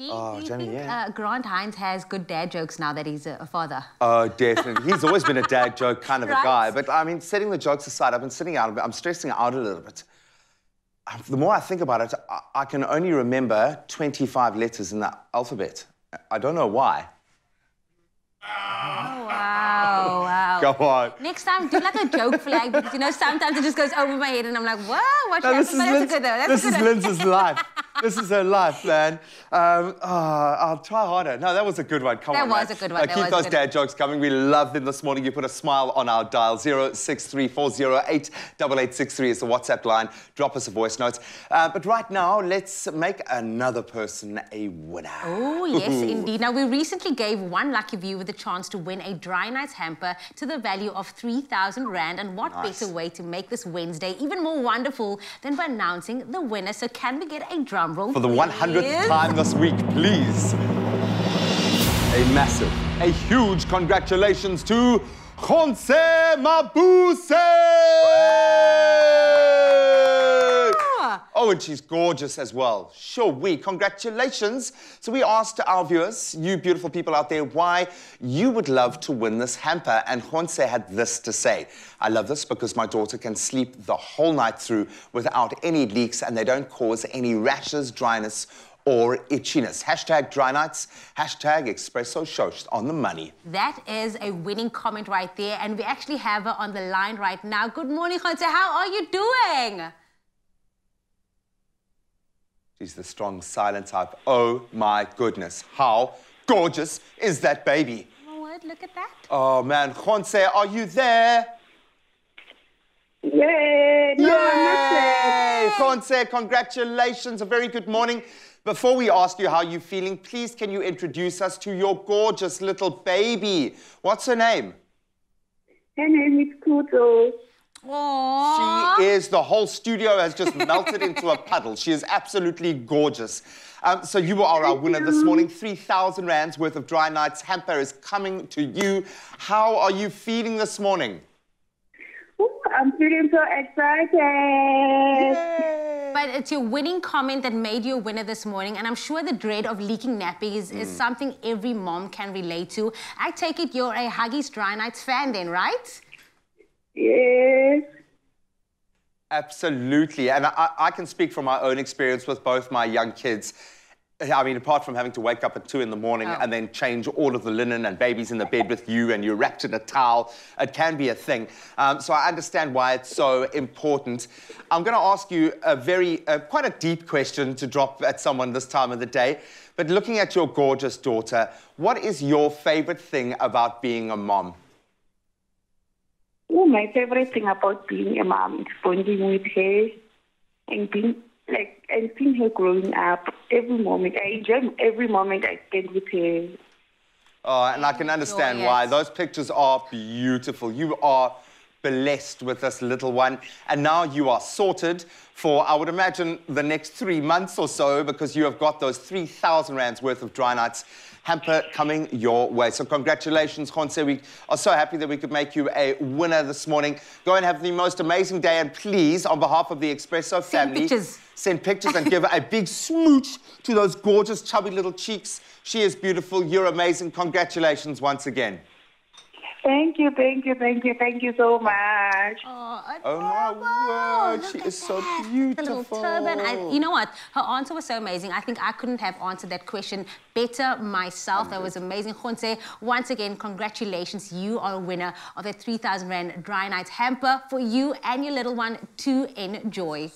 Do you, Oh, do you Jamie, think yeah. uh, Grant Hines has good dad jokes now that he's a, father? Oh, definitely. He's always been a dad joke kind of a guy. But I mean, setting the jokes aside, I've been sitting out a bit. I'm stressing out a little bit. Uh, The more I think about it, I, I can only remember 25 letters in the alphabet. I don't know why. Oh, wow, wow. Go on. Next time, do like a joke flag because you know sometimes it just goes over my head and I'm like, whoa, what No, this is, a Linz- good though. That's this is one. Life. This is her life, man. Um, oh, I'll try harder. No, that was a good one. Come That on, was man. a good one. Uh, keep those dad jokes coming. We love them this morning. You put a smile on our dial. 0634088863 is the WhatsApp line. Drop us a voice note. Uh, but right now, let's make another person a winner. Oh, yes, indeed. Now, we recently gave one lucky viewer the chance to win a DryNites hamper to the value of 3,000 Rand. And what Nice. better way to make this Wednesday even more wonderful than by announcing the winner? So, can we get a drum roll? For the 100th please? time this week, please. A massive, a huge congratulations to Jose Mabuse! Oh, and she's gorgeous as well. Sure, we. Congratulations. So we asked our viewers, you beautiful people out there, why you would love to win this hamper. And Jose had this to say. I love this because my daughter can sleep the whole night through without any leaks and they don't cause any rashes, dryness, or itchiness. Hashtag DryNites, hashtag Expresso shows on the money. That is a winning comment right there. And we actually have her on the line right now. Good morning, Jose. How are you doing? She's the strong, silent type. Oh my goodness, how gorgeous is that baby? Oh, what? Look at that. Oh man, Jose, are you there? Yay! No, I'm not there. Yay! Jose, congratulations. A very good morning. Before we ask you how you're feeling, please can you introduce us to your gorgeous little baby? What's her name? Her name is Kuto. Aww. She is, the whole studio has just melted into a puddle. She is absolutely gorgeous. Um, so you are our winner this morning. 3,000 Rands worth of DryNites hamper is coming to you. How are you feeling this morning? Ooh, I'm feeling so excited. But it's your winning comment that made you a winner this morning, and I'm sure the dread of leaking nappies is something every mom can relate to. I take it you're a Huggies Dry Nights fan then, right? Yes. Absolutely. And I, I can speak from my own experience with both my young kids. I mean, apart from having to wake up at two in the morning Oh. and then change all of the linen and babies in the bed with you and you're wrapped in a towel, it can be a thing. Um, so I understand why it's so important. I'm going to ask you a very, uh, quite a deep question to drop at someone this time of the day. But looking at your gorgeous daughter, what is your favorite thing about being a mom? Oh, my favorite thing about being a mom is bonding with her and being like and seeing her growing up every moment. I enjoy every moment I spend with her. Oh, and I can understand Enjoy why. Those pictures are beautiful. You are blessed with this little one. And now you are sorted for, I would imagine, the next three months or so because you have got those 3,000 Rands worth of DryNites hamper coming your way. So congratulations, Jose. We are so happy that we could make you a winner this morning. Go and have the most amazing day. And please, on behalf of the Expresso family, pictures. send pictures and give a big smooch to those gorgeous, chubby little cheeks. She is beautiful. You're amazing. Congratulations once again. Thank you, thank you, thank you, thank you so much. Oh, Oh, my adorable. word, she is at so that. The beautiful. little turban. I, you know what? Her answer was so amazing. I think I couldn't have answered that question better myself. That was amazing. Jose, once again, congratulations. You are a winner of the 3,000 Rand DryNites hamper for you and your little one to enjoy.